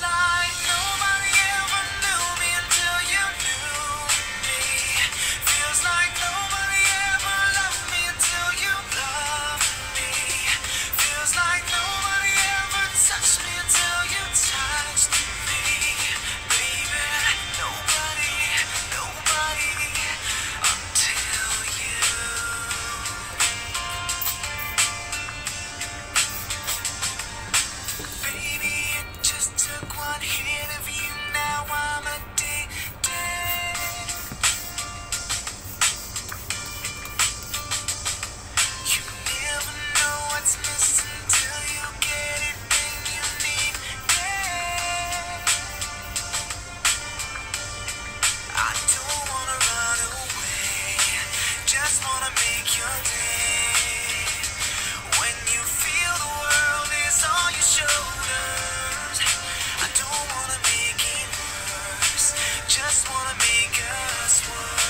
Like. Just wanna make us work.